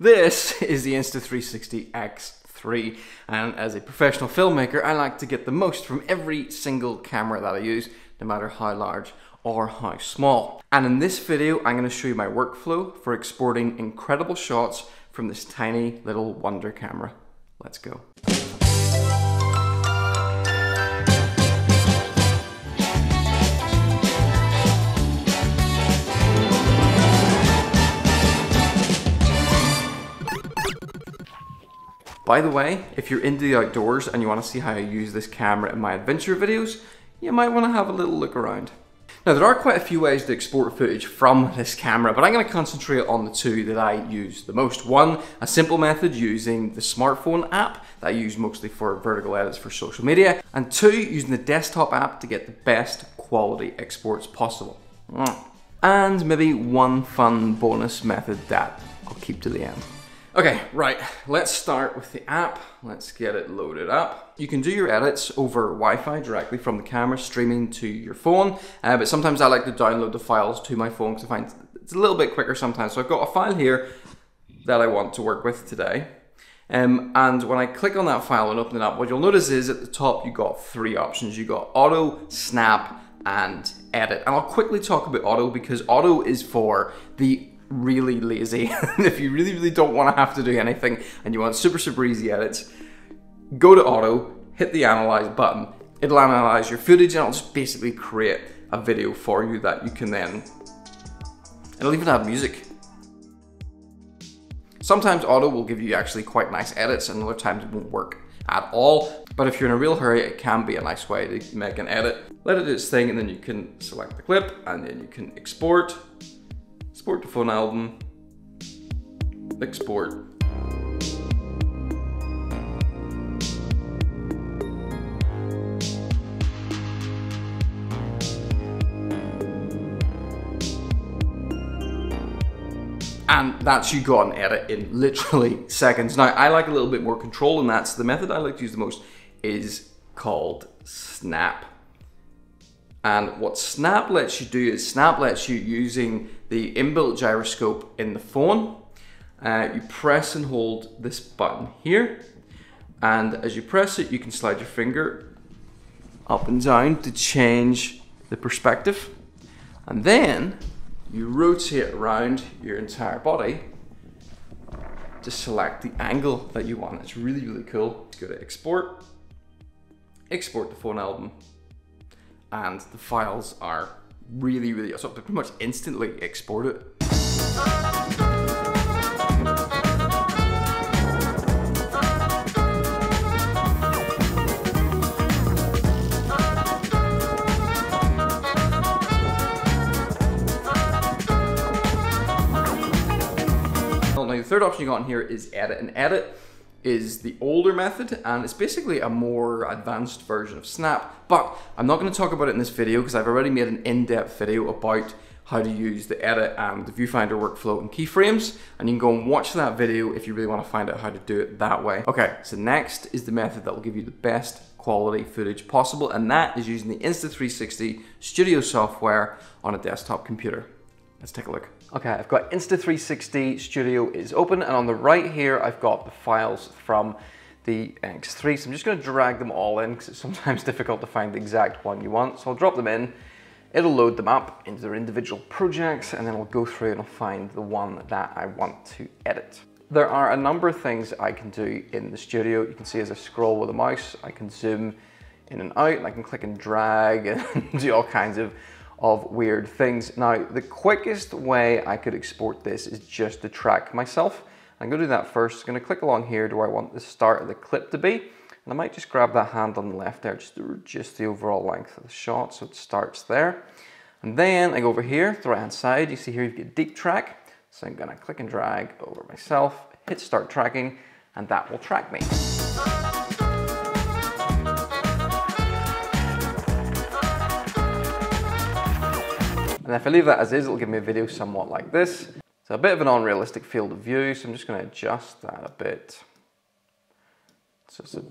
This is the Insta360 X3 and as a professional filmmaker I like to get the most from every single camera that I use no matter how large or how small. And in this video I'm going to show you my workflow for exporting incredible shots from this tiny little wonder camera. Let's go. By the way, if you're into the outdoors and you want to see how I use this camera in my adventure videos, you might want to have a little look around. Now there are quite a few ways to export footage from this camera, but I'm going to concentrate on the two that I use the most. One, a simple method using the smartphone app that I use mostly for vertical edits for social media, and two, using the desktop app to get the best quality exports possible. Mm. And maybe one fun bonus method that I'll keep to the end. Okay, right, let's start with the app. Let's get it loaded up. You can do your edits over Wi-Fi directly from the camera streaming to your phone, uh, but sometimes I like to download the files to my phone because I find it's a little bit quicker sometimes. So I've got a file here that I want to work with today. Um, and when I click on that file and open it up, what you'll notice is at the top you got three options. You got auto, snap, and edit. And I'll quickly talk about auto because auto is for the really lazy, if you really, really don't want to have to do anything and you want super, super easy edits, go to auto, hit the analyze button. It'll analyze your footage and it'll just basically create a video for you that you can then, it'll even have music. Sometimes auto will give you actually quite nice edits and other times it won't work at all. But if you're in a real hurry, it can be a nice way to make an edit. Let it do its thing and then you can select the clip and then you can export export to phone album, export. And that's you got an edit in literally seconds. Now, I like a little bit more control, and that's the method I like to use the most is called Snap. And what Snap lets you do is Snap lets you using the inbuilt gyroscope in the phone. Uh, you press and hold this button here. And as you press it, you can slide your finger up and down to change the perspective. And then you rotate around your entire body to select the angle that you want. It's really, really cool. Go to export, export the phone album, and the files are really, really, so they pretty much instantly export it. Now the third option you got in here is edit. And edit is the older method and it's basically a more advanced version of Snap. But I'm not going to talk about it in this video because I've already made an in-depth video about how to use the edit and the viewfinder workflow and keyframes and you can go and watch that video if you really want to find out how to do it that way. Okay, so next is the method that will give you the best quality footage possible and that is using the Insta360 studio software on a desktop computer. Let's take a look. Okay, I've got Insta360 Studio is open and on the right here I've got the files from the X3. So I'm just gonna drag them all in because it's sometimes difficult to find the exact one you want. So I'll drop them in, it'll load them up into their individual projects and then I'll go through and I'll find the one that I want to edit. There are a number of things I can do in the studio. You can see as I scroll with the mouse, I can zoom in and out and I can click and drag and do all kinds of of weird things. Now, the quickest way I could export this is just to track myself. I'm gonna do that first. I'm gonna click along here to where I want the start of the clip to be. And I might just grab that hand on the left there just to reduce the overall length of the shot so it starts there. And then I go over here the right hand side. You see here you've got deep track. So I'm gonna click and drag over myself, hit start tracking, and that will track me. And if I leave that as is, it'll give me a video somewhat like this. So a bit of an unrealistic field of view, so I'm just gonna adjust that a bit. So, so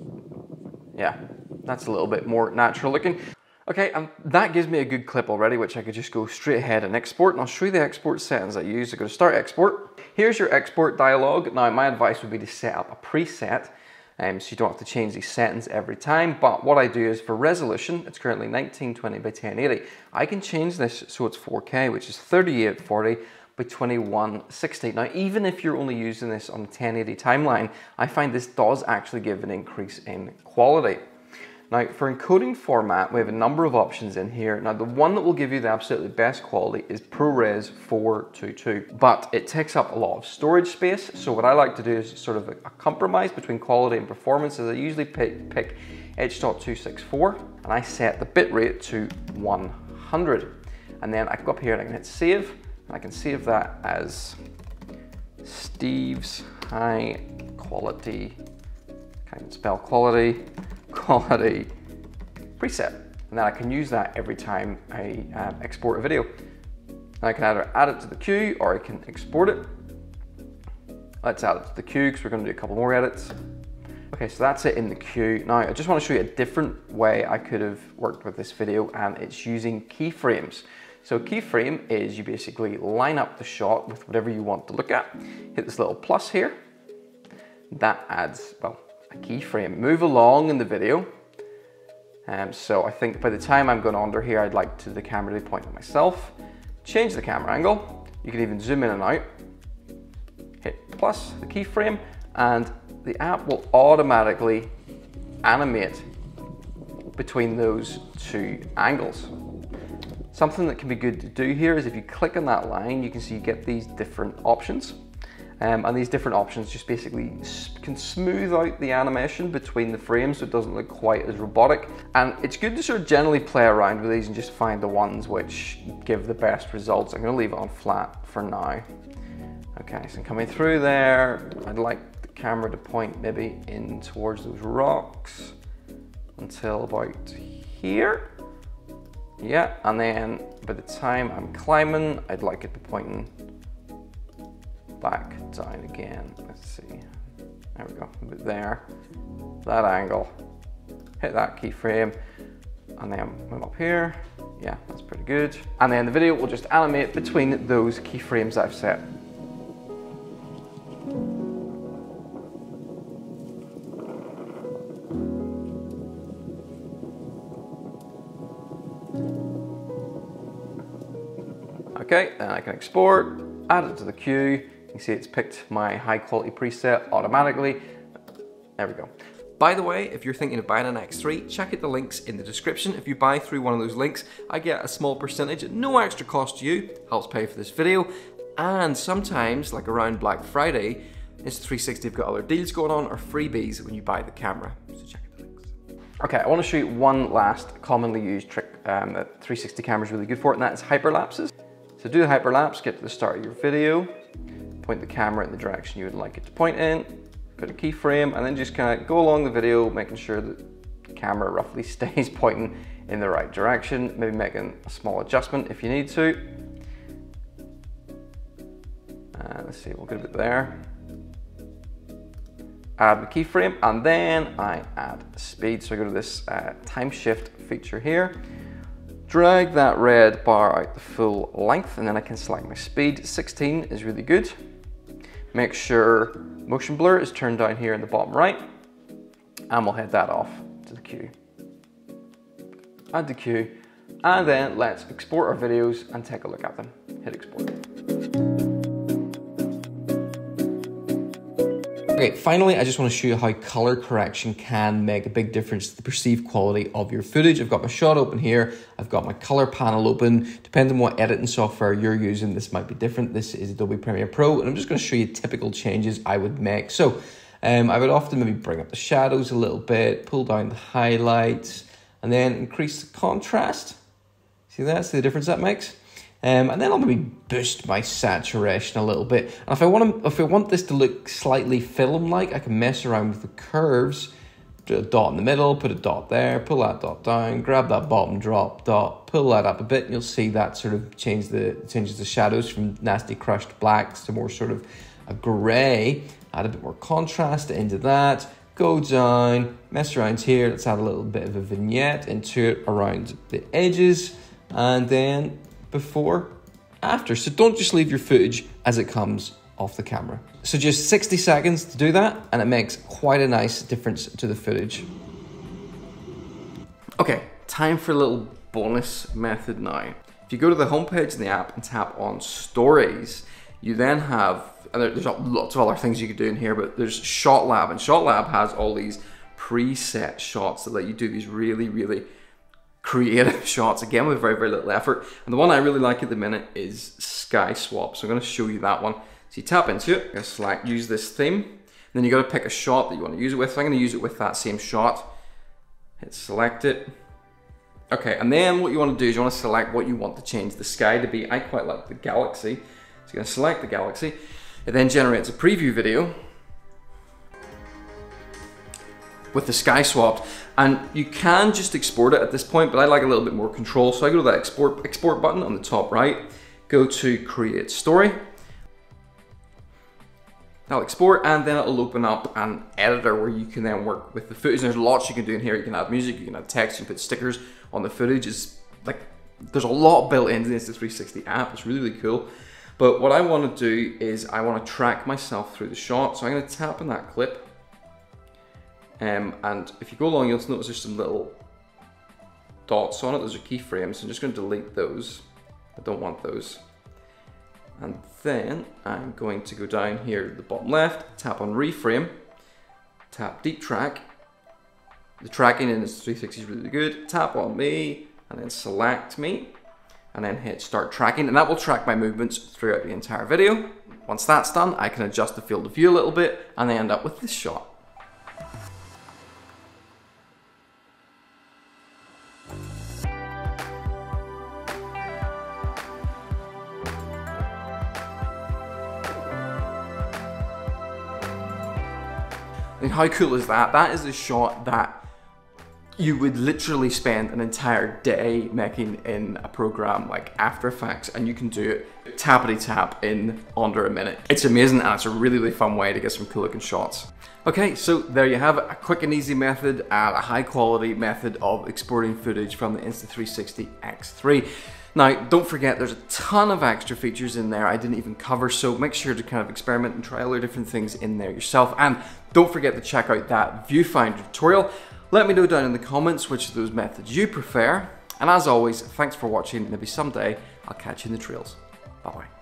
yeah, that's a little bit more natural looking. Okay, and that gives me a good clip already, which I could just go straight ahead and export, and I'll show you the export settings I use. I go to start export. here's your export dialog. Now my advice would be to set up a preset um, so you don't have to change these settings every time. But what I do is for resolution, it's currently 1920 by 1080. I can change this so it's 4K, which is 3840 by 2160. Now, even if you're only using this on a 1080 timeline, I find this does actually give an increase in quality. Now for encoding format, we have a number of options in here. Now the one that will give you the absolutely best quality is ProRes 422, but it takes up a lot of storage space. So what I like to do is sort of a, a compromise between quality and performance is I usually pick, pick H.264 and I set the bitrate to 100. And then I go up here and I can hit save and I can save that as Steve's high quality, can't spell quality, quality preset. And then I can use that every time I um, export a video. And I can either add it to the queue or I can export it. Let's add it to the queue because we're going to do a couple more edits. Okay, so that's it in the queue. Now, I just want to show you a different way I could have worked with this video and it's using keyframes. So keyframe is you basically line up the shot with whatever you want to look at. Hit this little plus here. That adds, well, a keyframe move along in the video. Um, so I think by the time I'm going under here, I'd like to the camera to point at myself, change the camera angle. You can even zoom in and out, hit plus the keyframe, and the app will automatically animate between those two angles. Something that can be good to do here is if you click on that line, you can see you get these different options. Um, and these different options just basically can smooth out the animation between the frames so it doesn't look quite as robotic. And it's good to sort of generally play around with these and just find the ones which give the best results. I'm gonna leave it on flat for now. Okay, so coming through there, I'd like the camera to point maybe in towards those rocks until about here. Yeah, and then by the time I'm climbing, I'd like it to point in back down again. Let's see. There we go. There. That angle. Hit that keyframe. And then move up here. Yeah, that's pretty good. And then the video will just animate between those keyframes I've set. Okay, then I can export, add it to the queue, you see it's picked my high quality preset automatically. There we go. By the way, if you're thinking of buying an X3, check out the links in the description. If you buy through one of those links, I get a small percentage at no extra cost to you, helps pay for this video. And sometimes, like around Black Friday, Insta360 have got other deals going on or freebies when you buy the camera. So check out the links. Okay, I want to show you one last commonly used trick um, that 360 camera is really good for, and that's hyperlapses. So do the hyperlapse, get to the start of your video, point the camera in the direction you would like it to point in, put a keyframe, and then just kind of go along the video, making sure that the camera roughly stays pointing in the right direction, maybe making a small adjustment if you need to. Uh, let's see, we'll get a bit there. Add the keyframe, and then I add speed. So I go to this uh, time shift feature here, drag that red bar out the full length, and then I can select my speed. 16 is really good. Make sure motion blur is turned down here in the bottom right and we'll head that off to the queue. Add the queue and then let's export our videos and take a look at them. Hit export. Okay, finally, I just want to show you how color correction can make a big difference to the perceived quality of your footage. I've got my shot open here. I've got my color panel open. Depending on what editing software you're using, this might be different. This is Adobe Premiere Pro, and I'm just going to show you typical changes I would make. So um, I would often maybe bring up the shadows a little bit, pull down the highlights, and then increase the contrast. See that? See the difference that makes? Um, and then I'll maybe boost my saturation a little bit. And if I want to, if I want this to look slightly film-like, I can mess around with the curves. Do a dot in the middle, put a dot there, pull that dot down, grab that bottom drop dot, pull that up a bit, and you'll see that sort of change the changes the shadows from nasty crushed blacks to more sort of a grey. Add a bit more contrast into that. Go down, mess around here. Let's add a little bit of a vignette into it around the edges, and then before, after. So don't just leave your footage as it comes off the camera. So just 60 seconds to do that, and it makes quite a nice difference to the footage. Okay, time for a little bonus method now. If you go to the homepage in the app and tap on stories, you then have, and there's lots of other things you could do in here, but there's Shot Lab, and Shot Lab has all these preset shots that let you do these really, really creative shots, again with very, very little effort. And the one I really like at the minute is Sky Swap. So I'm gonna show you that one. So you tap into it, you select, use this theme, then you gotta pick a shot that you wanna use it with. So I'm gonna use it with that same shot. Hit select it, Okay, and then what you want to do is you want to select what you want to change the sky to be. I quite like the galaxy. So you're going to select the galaxy. It then generates a preview video with the sky swapped. And you can just export it at this point, but I like a little bit more control. So I go to that export, export button on the top right, go to create story. I'll export and then it'll open up an editor where you can then work with the footage. There's lots you can do in here. You can add music, you can add text, you can put stickers on the footage. Is like there's a lot built into this 360 app. It's really, really cool. But what I want to do is I want to track myself through the shot. So I'm going to tap on that clip. Um, and if you go along, you'll notice there's some little dots on it. Those are keyframes. I'm just going to delete those. I don't want those. And then I'm going to go down here to the bottom left, tap on reframe, tap deep track. The tracking in this 360 is really good. Tap on me and then select me and then hit start tracking and that will track my movements throughout the entire video. Once that's done, I can adjust the field of view a little bit and I end up with this shot. Mean, how cool is that? That is a shot that you would literally spend an entire day making in a program like After Effects and you can do it tappity tap in under a minute. It's amazing and it's a really, really fun way to get some cool looking shots. Okay, so there you have it, a quick and easy method and a high quality method of exporting footage from the Insta360 X3. Now, don't forget, there's a ton of extra features in there I didn't even cover, so make sure to kind of experiment and try other different things in there yourself. And don't forget to check out that viewfinder tutorial. Let me know down in the comments which of those methods you prefer. And as always, thanks for watching. Maybe someday I'll catch you in the trails. Bye bye.